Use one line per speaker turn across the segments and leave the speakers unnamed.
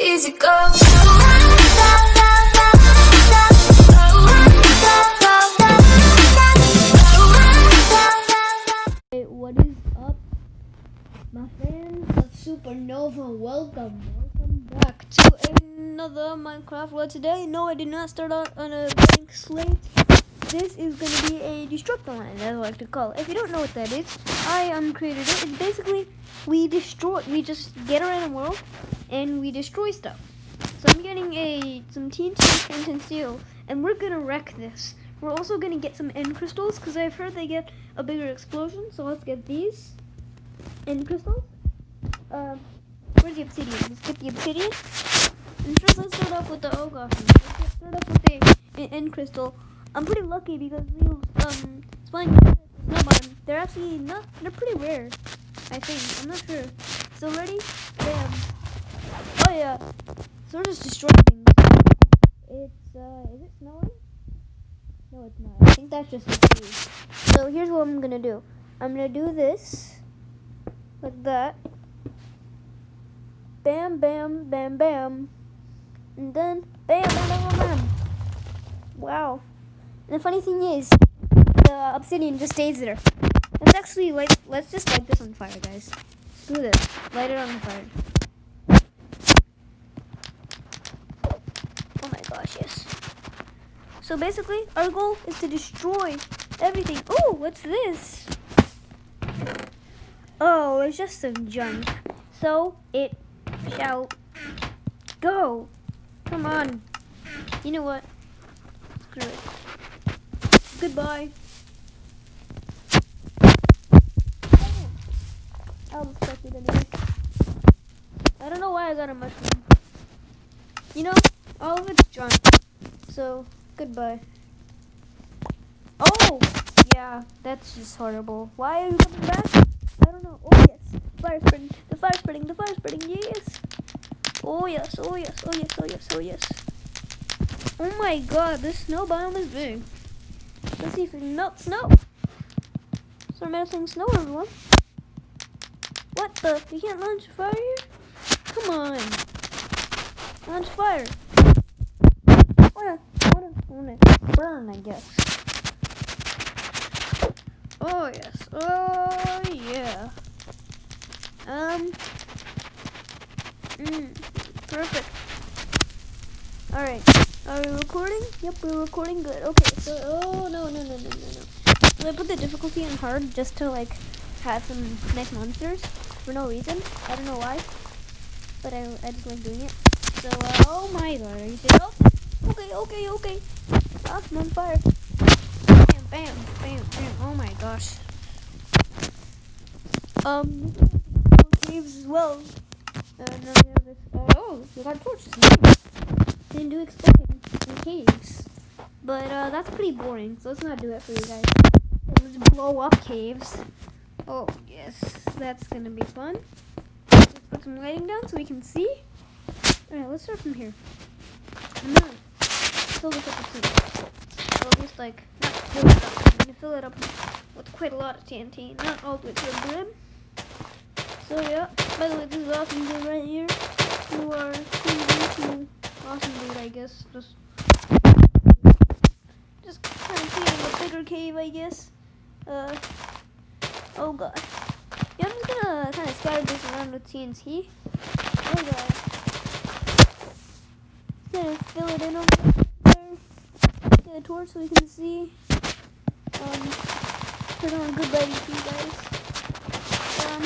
Hey, what is up, my fans of Supernova? Welcome, welcome back to another Minecraft world. Today, no, I did not start on a blank slate. This is going to be a Destructoland, as I like to call it. If you don't know what that is, I um created it. It's basically we destroy, we just get around the world and we destroy stuff. So I'm getting a some TNT and steel, and we're gonna wreck this. We're also gonna get some end crystals because I've heard they get a bigger explosion. So let's get these end crystals. Uh, where's the obsidian? Let's get the obsidian. And first, let's start off with the oh gosh, let's start off with the an end crystal. I'm pretty lucky because these um spawning snowbottom. They're actually not. They're pretty rare. I think. I'm not sure. So ready? Bam. Oh yeah. So we're just destroying things. It's uh, is it snowing? No, it's not. I think that's just a tree. So here's what I'm gonna do. I'm gonna do this, like that. Bam, bam, bam, bam, and then bam, bam, bam, bam. Wow. And the funny thing is, the obsidian just stays there. Let's actually like, let's just light this on fire, guys. Do this. Light it on fire. Oh my gosh, yes. So basically, our goal is to destroy everything. Oh, what's this? Oh, it's just some junk. So it shall go. Come on. You know what? Screw it. Goodbye. I don't know why I got a mushroom. You know, all of it's junk. So, goodbye. Oh! Yeah, that's just horrible. Why are you coming back? I don't know. Oh, yes. Fire spreading. The fire spreading. The fire spreading. Yes. Oh, yes. Oh, yes. Oh, yes. Oh, yes. Oh, yes. Oh, my God. This snow biome is big. Let's see if it melts snow. Start melting snow, everyone. What the? You can't launch fire? Come on. Launch fire. Wanna, wanna burn, I guess. Oh, yes. Oh, yeah. Um. Mm, perfect. Alright. Are we recording? Yep, we're recording good. Okay, so, oh, no, no, no, no, no, no. I put the difficulty on hard just to, like, have some nice monsters for no reason. I don't know why. But I, I just like doing it. So, uh, oh my god, are you oh, okay, okay, okay. Ah, I'm on fire. Bam, bam, bam, bam. Oh my gosh. Um, caves as well. Uh, no, this. Uh, oh, we got torches. Didn't do expecting in caves. But, uh, that's pretty boring, so let's not do it for you guys. Let's blow up caves. Oh, yes, that's gonna be fun. Let's put some lighting down so we can see. Alright, let's start from here. I'm gonna fill this up with TNT. Or at least, like, not fill it up. I'm gonna fill it up with quite a lot of TNT, not all the way to the brim. So, yeah. By the way, this is awesome dude right here. You are pretty awesome dude, I guess. Just, just kind of creating a bigger cave, I guess. Uh, oh god. Yeah, I'm just gonna kind of scatter this around with TNT. Oh god. Gonna fill it in over. Get a torch so we can see. Um, put on good lighting for you guys. Um,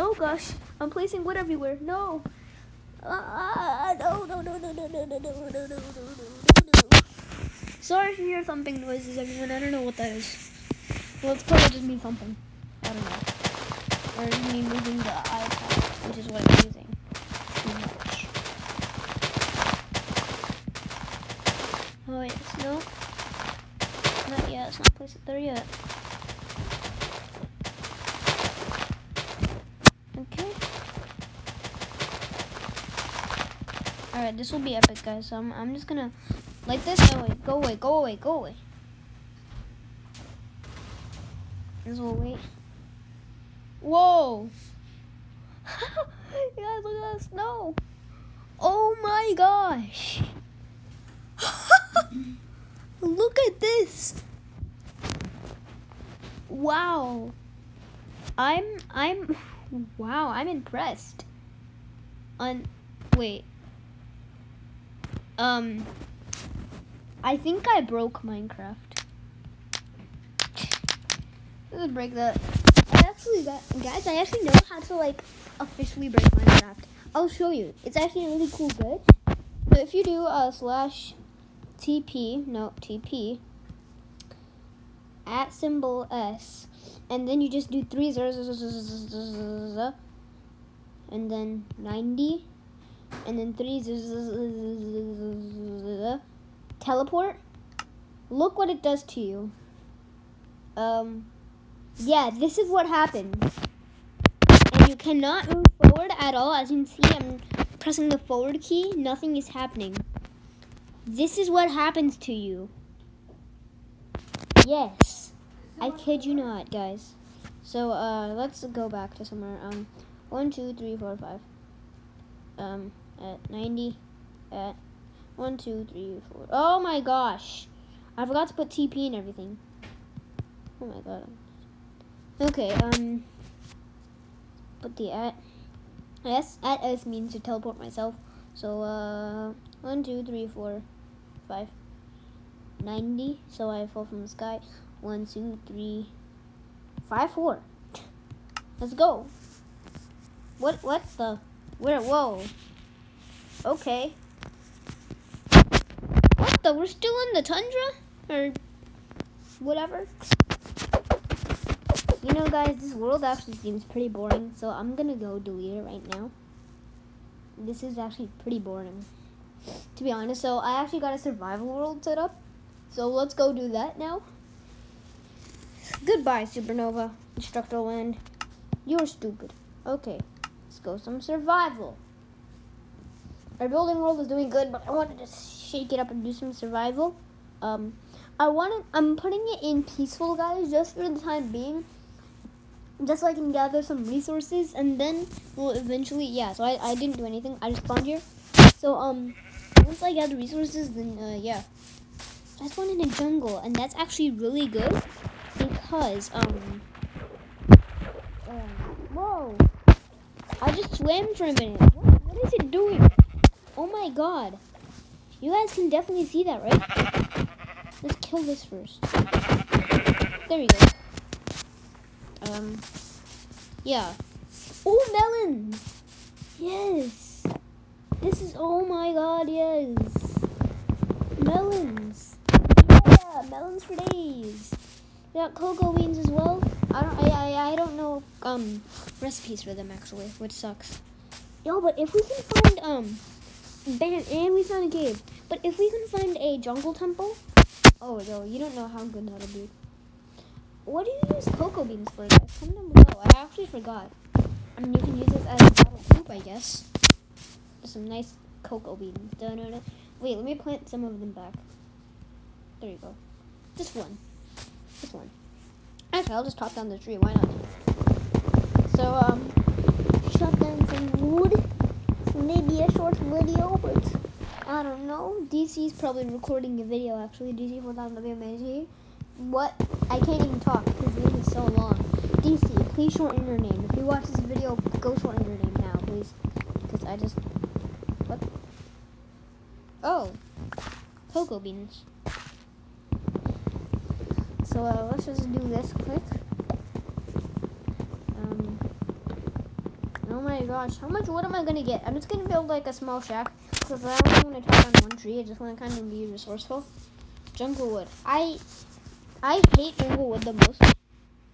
oh gosh, I'm placing wood everywhere. No. Ah, no, no, no, no, no, no, no, no, no, no, no, no, no. Sorry if you hear thumping noises, everyone. I don't know what that is. Well, it's probably just me thumping. I don't know. Or me moving the iPad, which is what I'm using. Too much. Oh, yes. No. Not yet. It's not placed there yet. Okay. Alright, this will be epic, guys. So I'm, I'm just gonna like this. Go away, go away, go away, go away. This will wait. Whoa! Guys, look at that snow. Oh my gosh. Look at this. Wow. I'm I'm wow, I'm impressed. On wait. Um I think I broke Minecraft. Let's break that. I actually got guys, I actually know how to like officially break Minecraft. I'll show you. It's actually a really cool glitch. So if you do uh slash TP, no TP at symbol S and then you just do three zeros and then 90 and then three teleport look what it does to you um yeah this is what happens and you cannot move forward at all as you can see i'm pressing the forward key nothing is happening this is what happens to you yes I kid you not, guys. So uh, let's go back to somewhere. Um, one, two, three, four, five. Um, at ninety, at one, two, three, four. Oh my gosh, I forgot to put TP and everything. Oh my god. Okay. Um, put the at. S at S means to teleport myself. So uh, one, two, three, four, five. 90 so I fall from the sky one, two, three, five, four. Let's go. What? What the? Where? Whoa. Okay. What the? We're still in the tundra? Or whatever. You know, guys, this world actually seems pretty boring, so I'm gonna go delete it right now. This is actually pretty boring, to be honest. So I actually got a survival world set up. So let's go do that now. Goodbye, Supernova. Instructor Land. You're stupid. Okay, let's go some survival. Our building world is doing good, but I wanted to shake it up and do some survival. Um, I wanted, I'm putting it in peaceful, guys, just for the time being. Just so I can gather some resources, and then we'll eventually, yeah, so I, I didn't do anything. I just spawned here. So, um, once I gather resources, then, uh, yeah. I spawned in a jungle, and that's actually really good because, um, um, whoa, I just swam for a minute. What, what is it doing? Oh my god. You guys can definitely see that, right? Let's kill this first. There we go. Um, yeah. Oh, melons! Yes! This is, oh my god, yes! Melons! Yeah, melons for days! We got cocoa beans as well. I don't I, I, I don't know um recipes for them actually, which sucks. Yo, but if we can find um and we found a cave. But if we can find a jungle temple, oh no, you don't know how good that'll be. What do you use cocoa beans for, guys? Comment down below. I actually forgot. I mean, you can use this as a bottle soup, I guess. Some nice cocoa beans. Wait, let me plant some of them back. There you go. Just one. Just one. Actually, I'll just chop down the tree. Why not? So, um, chop down some wood. Maybe a short video, but I don't know. DC's probably recording a video, actually. DC for WMAG. What? I can't even talk. because name is so long. DC, please shorten your name. If you watch this video, go shorten your name now, please. Because I just... What? Oh. Cocoa beans. So uh, let's just do this quick. Um, oh my gosh, how much wood am I gonna get? I'm just gonna build like a small shack because I don't want to chop down one tree. I just want to kind of be resourceful. Jungle wood. I I hate jungle wood the most.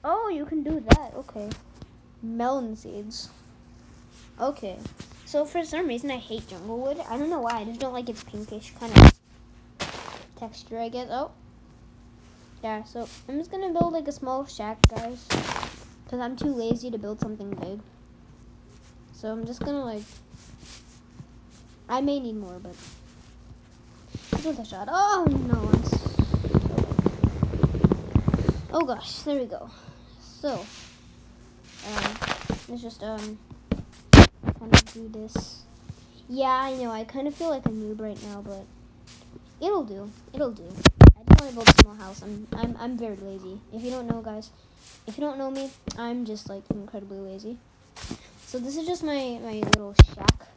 Oh, you can do that. Okay. Melon seeds. Okay. So for some reason I hate jungle wood. I don't know why. I just don't like its pinkish kind of texture. I guess. Oh yeah, so I'm just gonna build like a small shack, guys, because I'm too lazy to build something big. So I'm just gonna like, I may need more, but give a shot. Oh no! oh gosh, there we go. So, um, let's just um, do this Yeah, I know. I kind of feel like a noob right now, but it'll do. It'll do. I just want to build a small house. I'm, I'm, I'm very lazy. If you don't know, guys, if you don't know me, I'm just like incredibly lazy. So this is just my my little shack.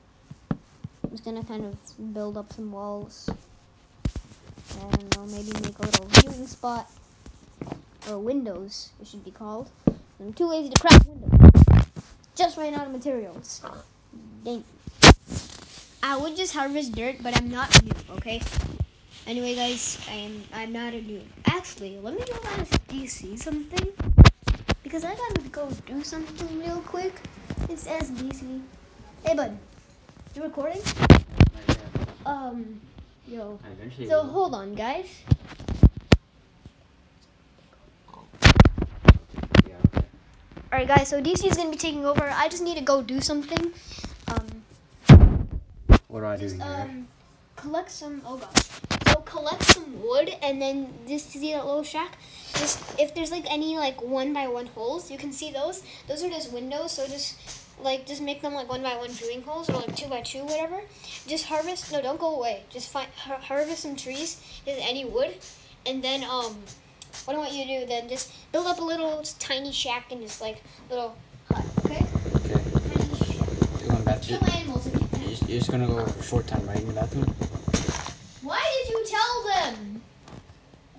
I'm just gonna kind of build up some walls. I don't know, maybe make a little viewing spot or windows. It should be called. I'm too lazy to craft windows. Just ran out of materials. Dang. I would just harvest dirt, but I'm not a noob, okay? Anyway, guys, I am I'm not a noob. Actually, let me go ask DC something. Because I gotta go do something real quick. It's ask DC. Hey bud, you recording? Um yo. So hold on guys. Alright guys, so DC is gonna be taking over. I just need to go do something.
What do I do
Just
here?
um, collect some. Oh gosh. So collect some wood, and then just see that little shack. Just if there's like any like one by one holes, you can see those. Those are just windows. So just like just make them like one by one viewing holes, or like two by two, whatever. Just harvest. No, don't go away. Just find har- harvest some trees. Just any wood, and then um, what I want you to do then just build up a little tiny shack and just like little hut. Okay.
okay.
Tiny shack.
Going back to. You're just, gonna go for a short time, right? In the bathroom?
Why did you tell them?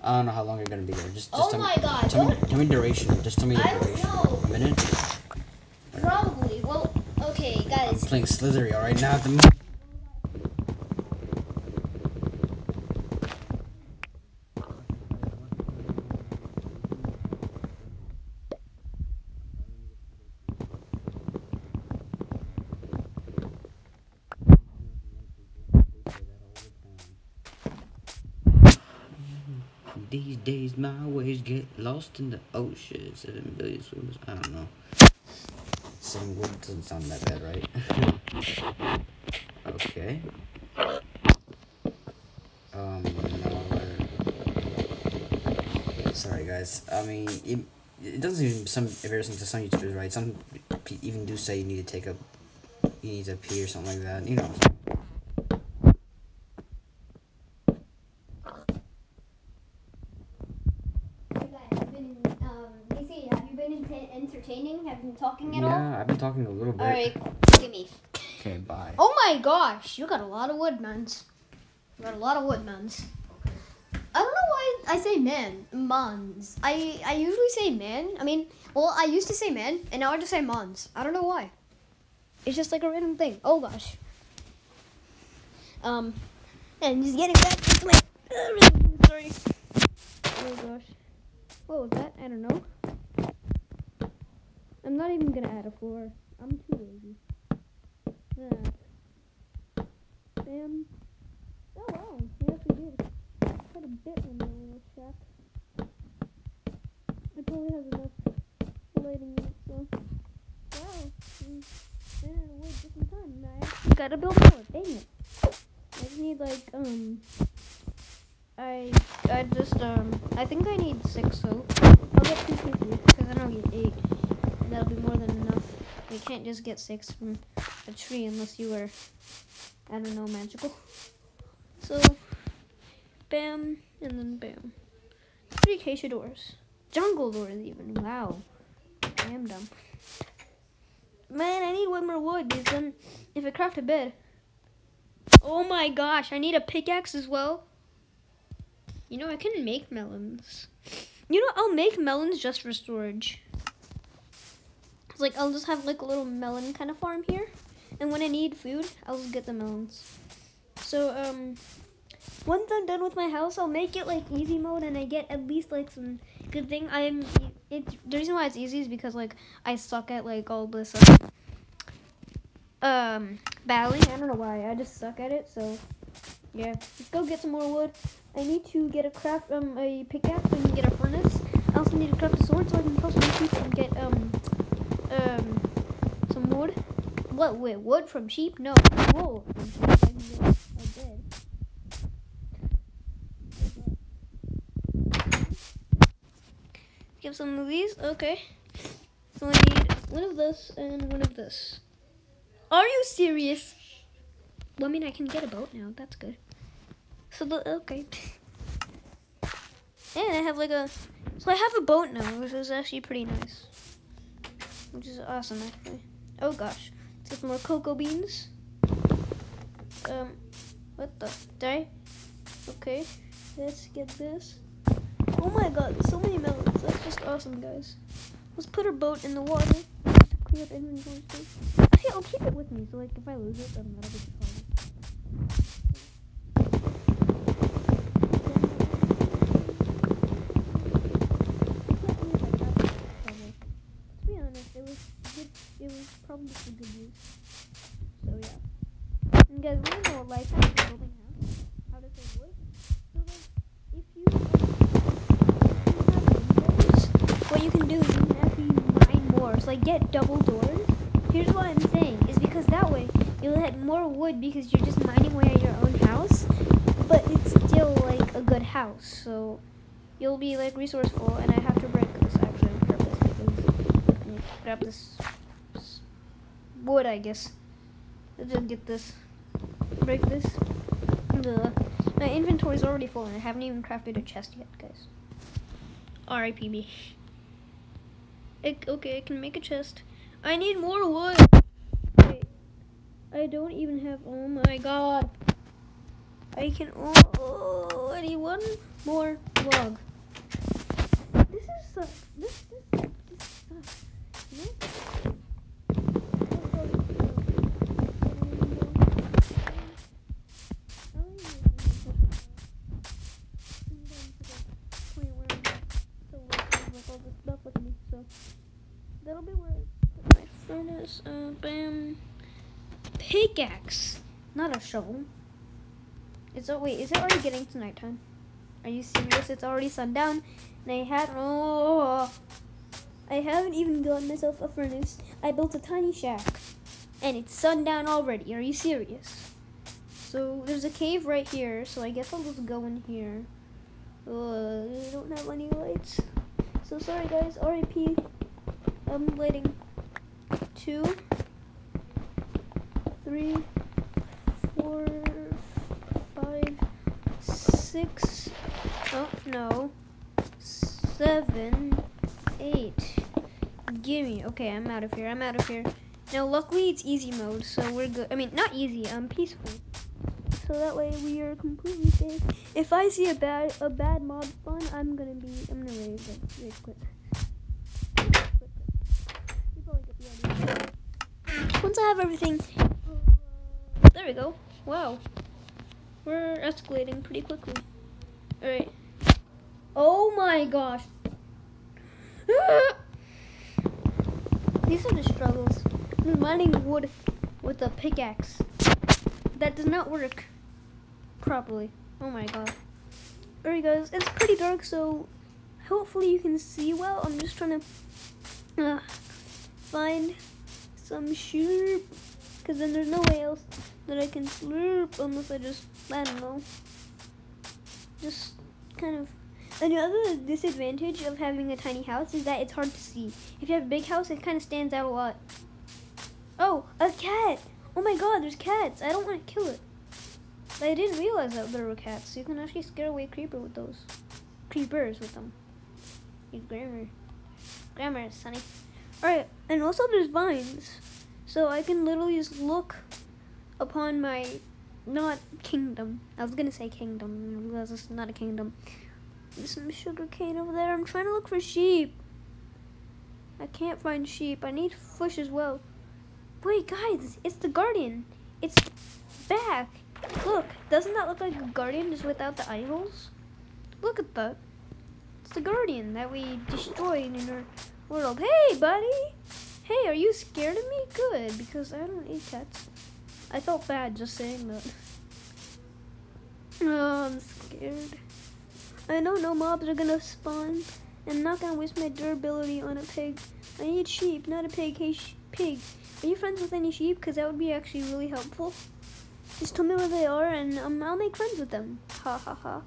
I don't know how long you're gonna be there. Just, just
Oh
tell
my
me.
God,
Tell me, tell me duration. Just tell me the
I don't
duration.
know.
A minute?
Probably. Well, okay,
I'm
guys.
playing Slithery alright now at the moment. These my ways get lost in the ocean. Seven billion swimmers. I don't know. Seven wood doesn't sound that bad, right? okay. Um. Sorry, guys. I mean, it, it doesn't even some embarrassing to some YouTubers, right? Some even do say you need to take a, you need to pee or something like that. You know.
Hey guys, I've been, um, DC, have you been ent- entertaining? Have you been talking at all?
Yeah, I've been talking a little bit.
Alright, give me.
Okay, bye.
Oh my gosh, you got a lot of wood. You got a lot of wood. I don't know why I say man, mons. I I usually say man. I mean, well, I used to say man, and now I just say mons. I don't know why. It's just like a random thing. Oh gosh. Um, and just getting back to my story. Oh gosh. What was that? I don't know. I'm not even gonna add a floor. I'm too lazy. Ah. Bam. Oh wow, we actually did quite a bit on the little shack. It probably has enough lighting in it, so wow. We ran out of wood just in time. and I actually gotta build more. Dang it. I just need like um. I I just um I think I need six soap. I'll get two pieces because I don't get eight. That'll be more than enough. You can't just get six from a tree unless you are I don't know magical. So bam and then bam. Three acacia doors. Jungle doors even. Wow. I am dumb. Man, I need one more wood because then if I craft a bed. Oh my gosh, I need a pickaxe as well. You know, I can make melons. You know, I'll make melons just for storage. Like, I'll just have like a little melon kind of farm here. And when I need food, I'll just get the melons. So, um, once I'm done with my house, I'll make it like easy mode and I get at least like some good thing. I'm, it's, the reason why it's easy is because like I suck at like all this, um, um, battling. I don't know why, I just suck at it, so yeah. Let's go get some more wood. I need to get a craft um a pickaxe and get a furnace. I also need to craft a sword so I can kill some sheep and get um um some wood. What wait, wood from sheep? No, wool from sheep. I a bed. Give some of these. Okay. So I need one of this and one of this. Are you serious? Well, I mean, I can get a boat now. That's good. So the okay. And I have like a, so I have a boat now, which is actually pretty nice. Which is awesome, actually. Oh gosh, let's get more cocoa beans. Um, what the? Did I? Okay, let's get this. Oh my god, so many melons. That's just awesome, guys. Let's put our boat in the water clear up inventory. Hey, I'll keep it with me, so like if I lose it, then that'll be fine. To be honest, it was good. It was probably for good use. So yeah. And guys, to know life hack for building a house? How to save wood? So like, if you, windows, what you can do is you can actually mine more. So like, get double doors. Here's what I'm saying is because that way you'll get more wood because you're just mining away at your own house, but it's still like a good house. So you'll be like resourceful, and I have to break this actually on purpose because grab this wood, I guess. Let's just get this, break this. Ugh. My inventory's already full, and I haven't even crafted a chest yet, guys. R.I.P. me. Okay, I can make a chest. I need more wood. I don't even have. Oh my god. I can. Oh, oh, I need one more log. This is suck. This this this sucks. You That'll be where my furnace. Uh, bam. Pickaxe, not a shovel. It's oh wait, is it already getting to nighttime? Are you serious? It's already sundown, and I had oh, I haven't even gotten myself a furnace. I built a tiny shack, and it's sundown already. Are you serious? So there's a cave right here, so I guess I'll just go in here. Uh, I don't have any lights, so sorry guys. R.I.P. I'm lighting. Two, three, four, five, six. Oh no, seven, eight. Gimme. Okay, I'm out of here. I'm out of here. Now, luckily it's easy mode, so we're good. I mean, not easy. Um, peaceful. So that way we are completely safe. If I see a bad a bad mob spawn, I'm gonna be I'm gonna rage it. Quit, quit. You probably get the idea. Once I have everything, there we go. Wow, we're escalating pretty quickly. All right. Oh my gosh. These are the struggles. I'm mining wood with a pickaxe. That does not work properly. Oh my god. Alright guys, it's pretty dark so hopefully you can see well. I'm just trying to uh, find some slurp. Because then there's no way else that I can slurp unless I just, I don't know. Just kind of. Another disadvantage of having a tiny house is that it's hard to see. If you have a big house, it kind of stands out a lot. Oh, a cat! Oh my god, there's cats! I don't want to kill it. I didn't realize that there were cats. You can actually scare away creeper with those. Creepers with them. Use grammar. Grammar, Sonny. Alright, and also there's vines. So I can literally just look upon my not kingdom. I was gonna say kingdom. This is not a kingdom. There's some sugar cane over there. I'm trying to look for sheep. I can't find sheep. I need fish as well. Wait, guys, it's the guardian. It's back. Look, doesn't that look like a guardian just without the eye holes? Look at that. It's the guardian that we destroyed in our world. Hey, buddy. Hey, are you scared of me? Good, because I don't eat cats. I felt bad just saying that. Oh, I'm scared. I know no mobs are gonna spawn. I'm not gonna waste my durability on a pig. I need sheep, not a pig. Hey, pig. Are you friends with any sheep? Because that would be actually really helpful. Just tell me where they are and um, I'll make friends with them. Ha ha ha.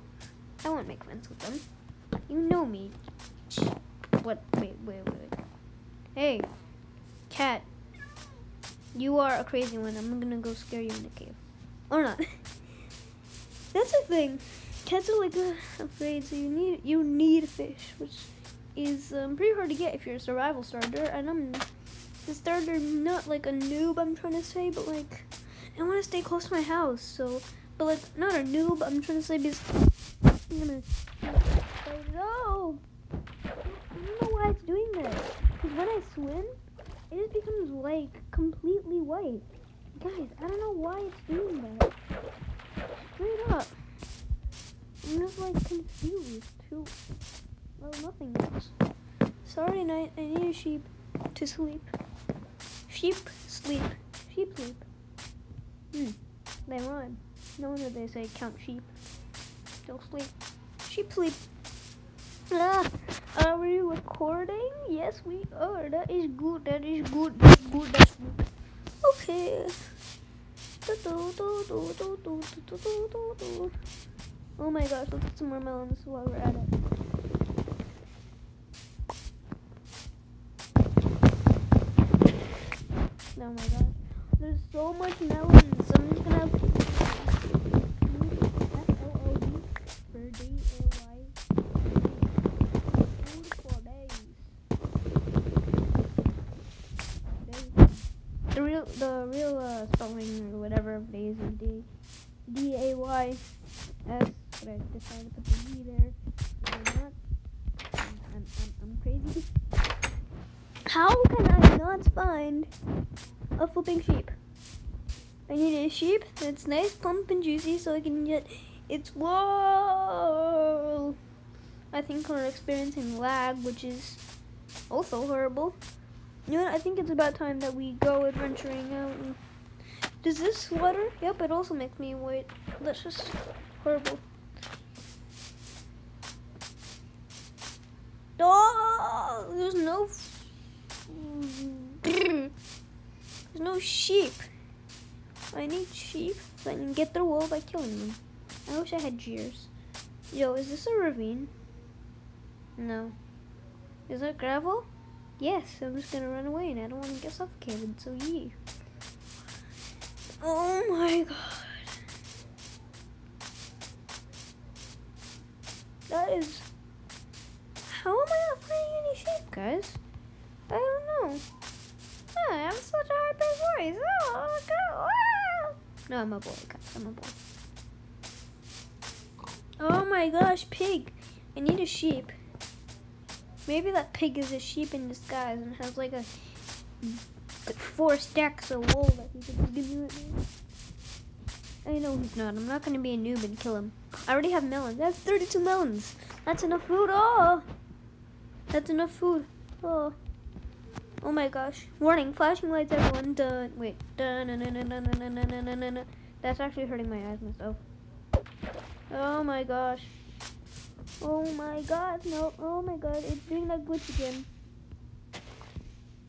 I won't make friends with them. You know me. What? Wait, wait, wait, wait. Hey, cat. You are a crazy one. I'm gonna go scare you in the cave. or not. That's the thing. Cats are like uh, afraid, so you need you need a fish, which is um, pretty hard to get if you're a survival starter. And I'm the starter, not like a noob. I'm trying to say, but like I want to stay close to my house. So, but like not a noob. I'm trying to say because I'm gonna. Know why it's doing this. Because when I swim, it just becomes like completely white. Guys, I don't know why it's doing that. Straight up. I'm just like confused too. Well, nothing else. Saturday night, I need a sheep to sleep. Sheep sleep. Sheep sleep. Hmm. They rhyme. No wonder they say count sheep. Still sleep. Sheep sleep. Ah, are we recording? Yes, we are. That is good. That is good. That's good. That's good. Okay. Oh my gosh, let's get some more melons while we're at it. Oh my god. There's so much melons. I'm just gonna have F-L-O-D for D-A-Y. Food for days. Days. The real, uh, spelling or whatever of days is D, D-A-Y S. But I decided to put the D there. I'm, I'm, I'm, I'm crazy. How can I not find a flipping sheep? I need a sheep that's nice, plump, and juicy so I can get its whoa. I think we're experiencing lag, which is also horrible. You know what? I think it's about time that we go adventuring out. Does this sweater? Yep, it also makes me wait. That's just horrible. Oh, there's no. There's no sheep. I need sheep so I can get their wool by killing them. I wish I had shears. Yo, is this a ravine? No. Is that gravel? Yes, I'm just gonna run away and I don't want to get suffocated, so yee. Oh my god. That is. How am I not finding any sheep, guys? I don't know. Ah, I have such a high pitched voice. Oh, God. Ah. No, I'm a boy, guys. I'm a boy. Oh my gosh, pig. I need a sheep. Maybe that pig is a sheep in disguise and has like a four stacks of wool that he could give you. I know he's not. I'm not gonna be a noob and kill him. I already have melons. That's 32 melons. That's enough food. Oh, that's enough food. Oh, oh my gosh. Warning! Flashing lights, everyone. Dun. Wait. Dun. Dun. Dun. Dun. Dun. Dun. Dun. Dun. That's actually hurting my eyes myself. Oh my gosh. Oh my god, no, oh my god, it's doing that glitch again.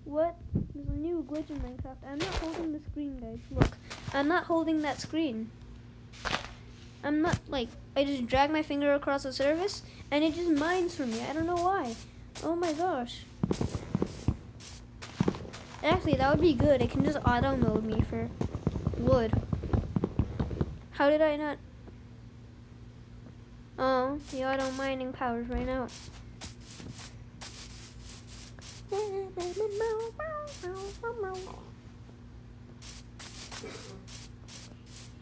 What? There's a new glitch in Minecraft. I'm not holding the screen, guys. Look, I'm not holding that screen. I'm not, like, I just drag my finger across the surface, and it just mines for me. I don't know why. Oh my gosh. Actually, that would be good. It can just auto-mode me for wood. How did I not? Oh, the auto mining powers right out.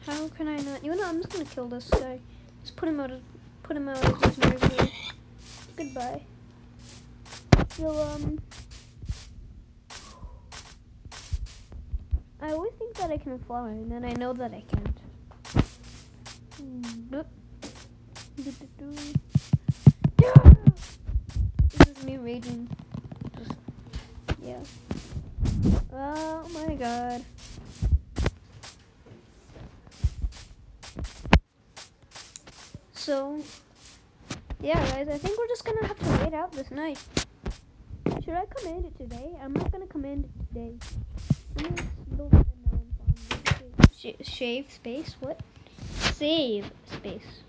How can I not? You know, I'm just gonna kill this guy. Just put him out of, put him out of his misery. Goodbye. So um, I always think that I can fly, and then I know that I can't. Boop. This is me raging. Yeah. Oh my god. So, yeah, guys, I think we're just gonna have to wait out this night. Should I command it today? I'm not gonna command it today. Shave space? What? Save space.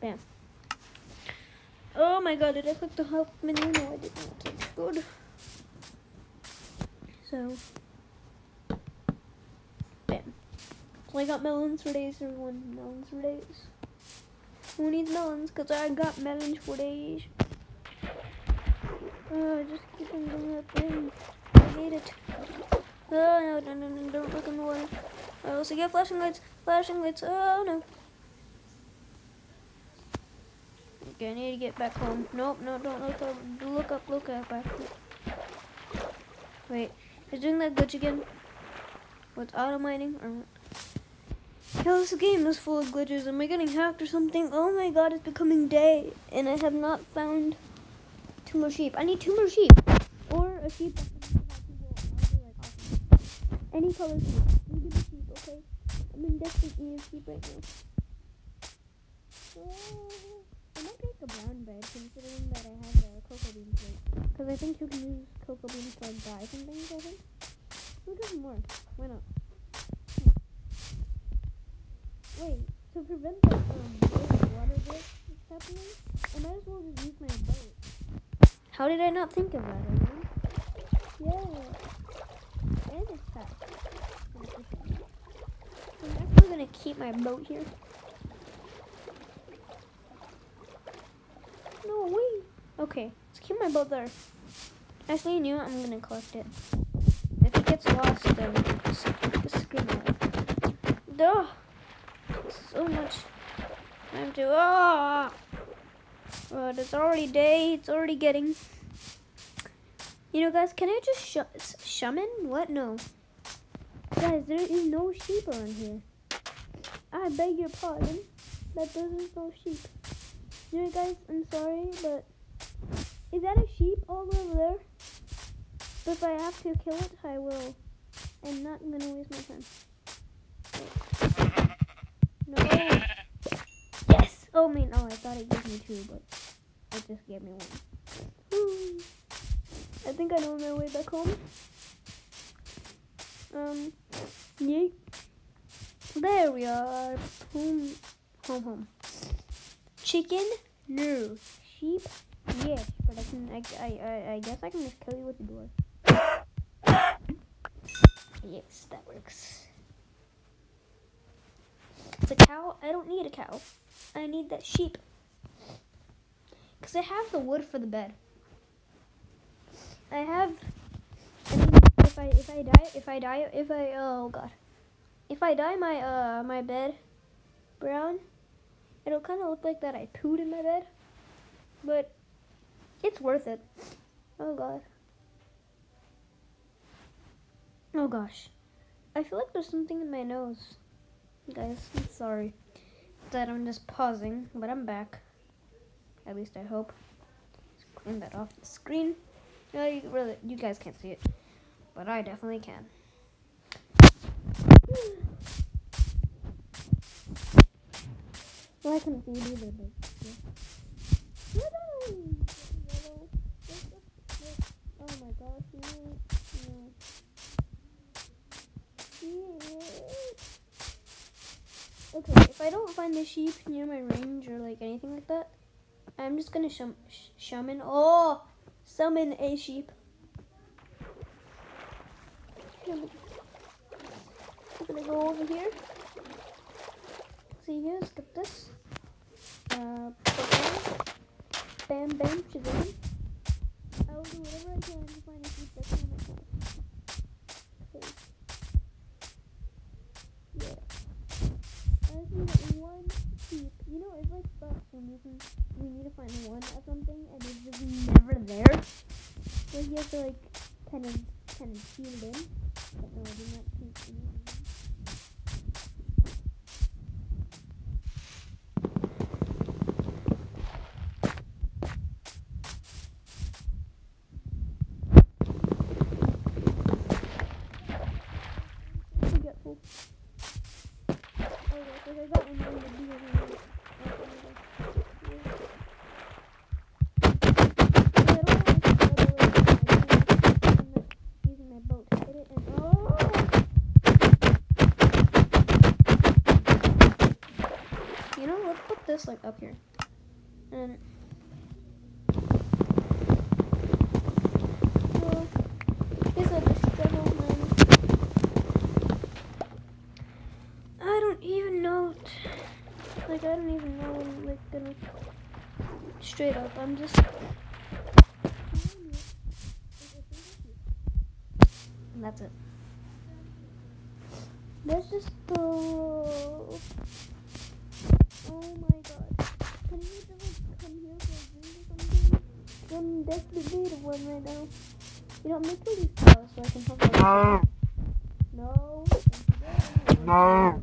Bam. Oh my god, did I click the help menu? No, I did not. Good. So, bam. So I got melons for days, everyone. Melons for days. Who needs melons? Because I got melons for days. Oh, just keep on doing that thing. I hate it. Oh, no, no, no, no, don't look in the water. I oh, also get flashing lights. Flashing lights. Oh, no. Okay, I need to get back home. Nope, no, don't look up. Look up, look up. Wait, is doing that glitch again? What's auto mining or? Hell, this game is full of glitches. Am I getting hacked or something? Oh my god, it's becoming day, and I have not found two more sheep. I need two more sheep, or a sheep. Any color sheep. You give sheep, okay? I'm in desperate need of sheep right now. Oh, a brown bread, considering that I have a cocoa bean plate. Because I think you can use cocoa beans to like dye some things, I think. Get some more. Why not? Wait, to prevent the um, water that's happening, I might as well just use my boat. How did I not think of that? Yeah. And it's fast. I'm actually gonna keep my boat here. No, wait. Okay, let's keep my boat there. Actually, you know? I'm gonna collect it. If it gets lost, then screw it. Duh. So much time to. Ah! But it's already day. It's already getting. You know, guys, can I just sh- shaman? What? No. Guys, there is no sheep around here. I beg your pardon, but there is no sheep. You know, guys, I'm sorry, but is that a sheep all over there? But if I have to kill it, I will. I'm not gonna waste my time. Wait. No. Yes. Oh man. Oh, I thought it gave me two, but it just gave me one. Woo. I think I know my way back home. Um. Yeet. There we are. Home. Home. Home. Chicken? No. Sheep? Yes. But I can. I. I. I, guess I can just kill you with the door. Yes, that works. It's a cow. I don't need a cow. I need that sheep. Cause I have the wood for the bed. I have. I mean, if I if I die if I die if I oh god, if I die my uh my bed brown, it'll kind of look like that I pooed in my bed, but it's worth it. Oh god. Oh gosh. I feel like there's something in my nose. Guys, I'm sorry that I'm just pausing, but I'm back. At least I hope. Just clean that off the screen. No, you really, you guys can't see it, but I definitely can. I see. Oh my gosh. Okay, if I don't find the sheep near my range or like anything like that, I'm just gonna shum- sh- shaman. Oh, summon a sheep. I'm gonna go over here. See here, get this. Uh, bam, bam, shazam. I will do whatever I can to find a sheep that's near my house. Yeah. I need one sheep. You know, it's like sucks when you can you need to find one of something and it's just never there. So you have to like kind of kind of it in. But no, I did not it in. Straight up. I'm just. And that's it. Let's just go. Oh my god. Can you just like come here for a drink or something? I'm desperately to one right now. You know, make me these flowers so I can have like. No. No.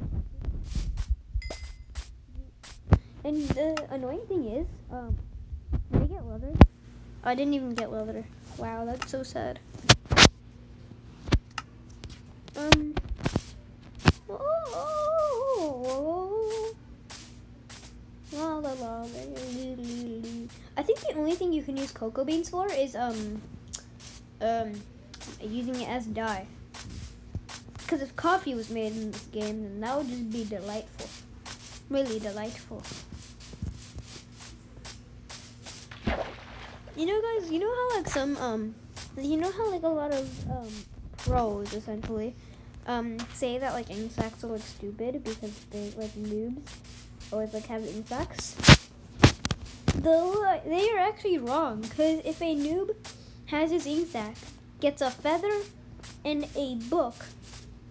And the annoying thing is, um, did I get leather? Oh, I didn't even get leather. Wow, that's so sad. Um. I think the only thing you can use cocoa beans for is um um using it as dye. Because if coffee was made in this game, then that would just be delightful. Really delightful. You know, guys, you know how like some um, you know how like a lot of um pros essentially um say that like ink sacs are like stupid because they like noobs always like have ink sacs. Though they are actually wrong because if a noob has his ink sac, gets a feather and a book,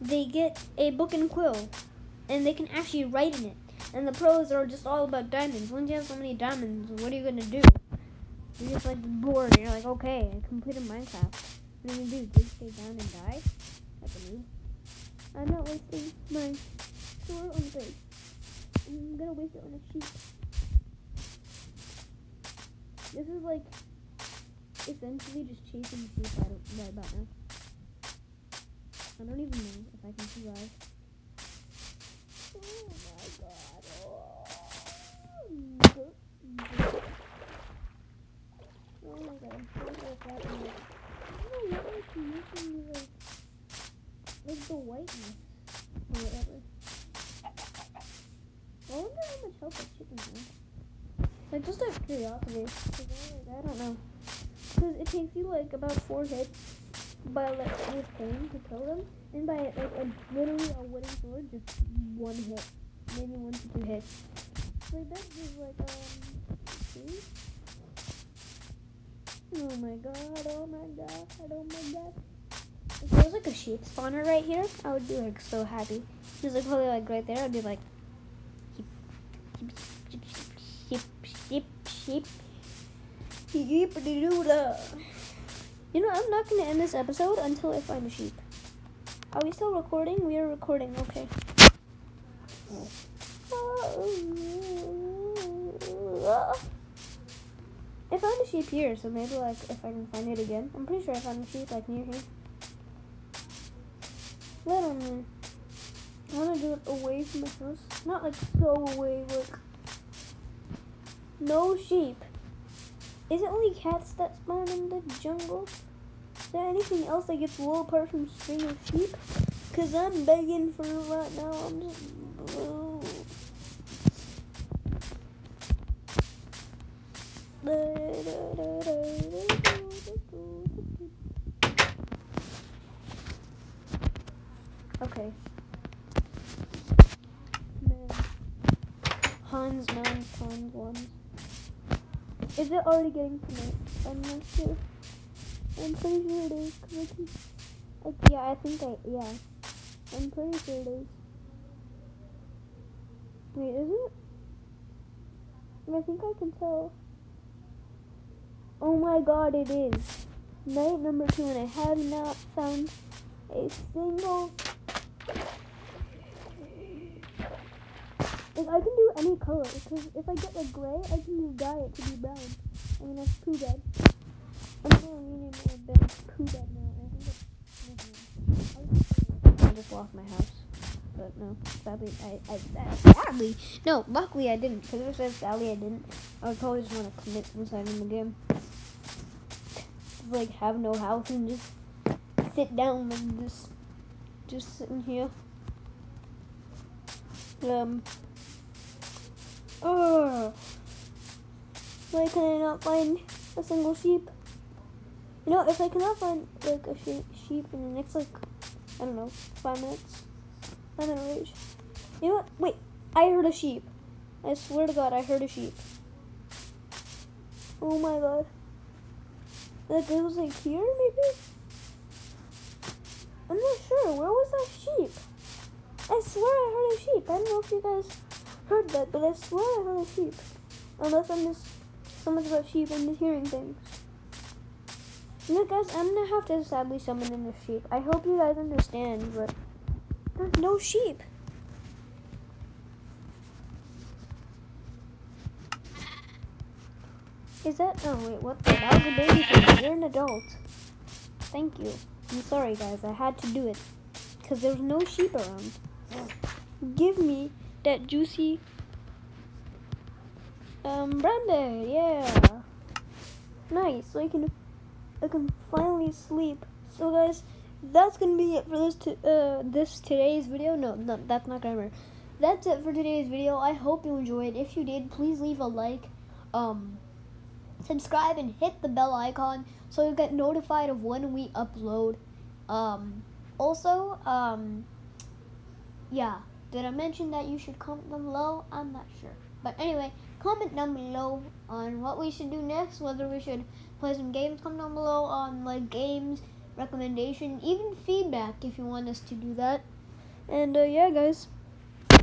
they get a book and quill, and they can actually write in it. And the pros are just all about diamonds. Once you have so many diamonds, what are you gonna do? You're just like bored. And you're like, okay, I completed Minecraft. What you do? Just stay down and die? Like a noob. I'm not wasting my sword on base. I'm gonna waste it on a sheep. This is like essentially just chasing sheep right about now. I don't even know if I can survive. Oh my god. Oh, I'm that. I is making like the whiteness or whatever. I wonder how much health a chicken has. Like just out of curiosity. I, don't know. Because it takes you like about four hits by like with pain to kill them, and by like a, literally a wooden sword, just one hit, maybe one to two hits. Like that's like um. Oh my god! Oh my god! Oh my god! If there was like a sheep spawner right here, I would be like so happy. Just like probably like right there, I'd be like, sheep, sheep, sheep, sheep, sheep, sheep, sheep, You know, I'm not gonna end this episode until I find a sheep. Are we still recording? We are recording. Okay. I found a sheep here, so maybe like if I can find it again. I'm pretty sure I found a sheep like near here. I don't. I want to do it away from the house. Not like so away, like. No sheep. Is it only cats that spawn in the jungle? Is there anything else that gets wool apart from string of sheep? Cause I'm begging for right now. I'm just Okay. Man. Man, Hans, ones. Is it already getting to night? I'm not sure. I'm pretty sure it is. Cause I can, like, yeah, I think I, yeah. I'm pretty sure it is. Wait, is it? I think I can tell. Oh my god, it is. Night number two, and I have not found a single. Like, I can do any color, because if I get like gray, I can use dye it to be brown. I mean, that's poo bed. I'm gonna rename my bed poo bed now. I think it's. I just lost my house. But no, sadly, I, I, I sadly, no, luckily I didn't. Because if I says sadly I didn't, I would probably just want to commit suicide in the game. Like, have no house and just sit down and just, just sitting here. Um. Oh. Why can I not find a single sheep? You know, if I cannot find like a she- sheep in the next like, I don't know, five minutes, I'm gonna rage. You know what? Wait, I heard a sheep. I swear to God, I heard a sheep. Oh my God. Like it was like here, maybe? I'm not sure. Where was that sheep? I swear I heard a sheep. I don't know if you guys heard that, but I swear I heard a sheep. Unless I'm just so much about sheep and just hearing things. You know, guys, I'm gonna have to sadly summon in the sheep. I hope you guys understand, but there's no sheep. Is that? Oh wait, what? The, that was a baby. You're an adult. Thank you. I'm sorry, guys. I had to do it because there was no sheep around. Give me that juicy um brandy. Yeah. Nice. So I can I can finally sleep. So guys, that's gonna be it for this to, uh this today's video. No, no, that's not grammar. That's it for today's video. I hope you enjoyed. If you did, please leave a like. Um subscribe and hit the bell icon so you get notified of when we upload. Um, also, um, yeah, did I mention that you should comment down below? I'm not sure. But anyway, comment down below on what we should do next, whether we should play some games. Comment down below on like games, recommendation, even feedback if you want us to do that. And uh, yeah, guys, that's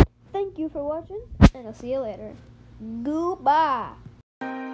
it. Thank you for watching, and I'll see you later. Goodbye. Thank you.